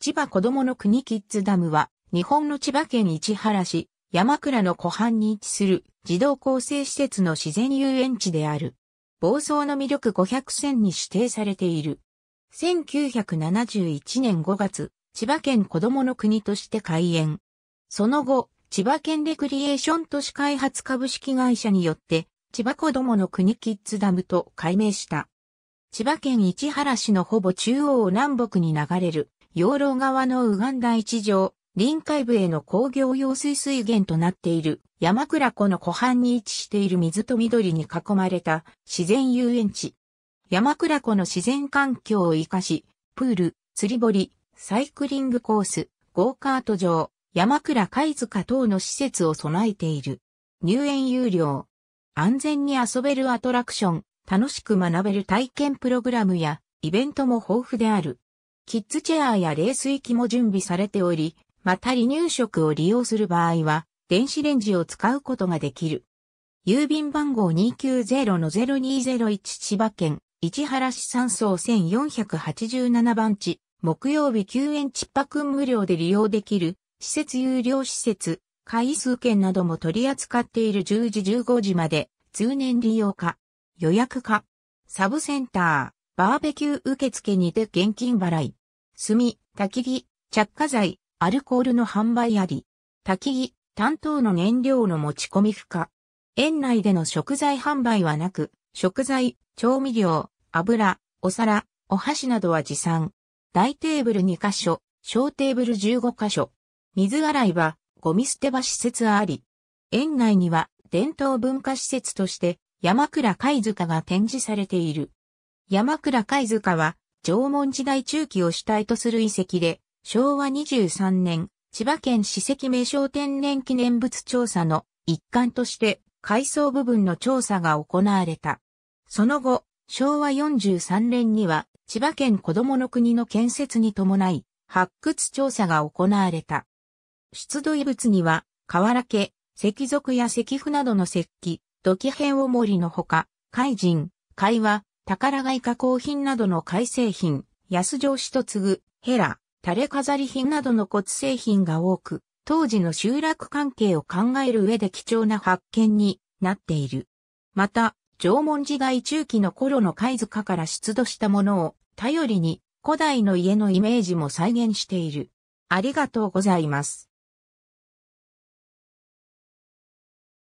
千葉子供の国キッズダムは、日本の千葉県市原市、山倉の湖畔に位置する児童構成施設の自然遊園地である。房総の魅力500選に指定されている。1971年5月、千葉県子供の国として開園。その後、千葉県レクリエーション都市開発株式会社によって、千葉子供の国キッズダムと改名した。千葉県市原市のほぼ中央を南北に流れる養老川の右岸台地上、臨海部への工業用水水源となっている山倉湖の湖畔に位置している水と緑に囲まれた自然遊園地。山倉湖の自然環境を活かし、プール、釣り堀、サイクリングコース、ゴーカート場、山倉貝塚等の施設を備えている。入園有料。安全に遊べるアトラクション、楽しく学べる体験プログラムやイベントも豊富である。キッズチェアや冷水器も準備されており、また離乳食を利用する場合は、電子レンジを使うことができる。郵便番号290-0201千葉県、市原市山荘1487番地、木曜日休園地泊無料で利用できる。施設有料施設、回数券なども取り扱っている10時15時まで、通年利用か、予約か、サブセンター、バーベキュー受付にて現金払い、炭、焚き木、着火剤、アルコールの販売あり、焚き木、担当の燃料の持ち込み不可。園内での食材販売はなく、食材、調味料、油、お皿、お箸などは持参。大テーブル2カ所、小テーブル15カ所。水洗い場、ゴミ捨て場施設あり。園内には伝統文化施設として山倉貝塚が展示されている。山倉貝塚は縄文時代中期を主体とする遺跡で、昭和23年、千葉県史跡名称天然記念物調査の一環として海藻部分の調査が行われた。その後、昭和43年には千葉県子供の国の建設に伴い発掘調査が行われた。出土遺物には、瓦家、石族や石符などの石器、土器片おりのほか、海人、貝輪、宝貝加工品などの貝製品、安上子と次ぐ、ヘラ、垂れ飾り品などの骨製品が多く、当時の集落関係を考える上で貴重な発見になっている。また、縄文時代中期の頃の貝塚から出土したものを頼りに古代の家のイメージも再現している。ありがとうございます。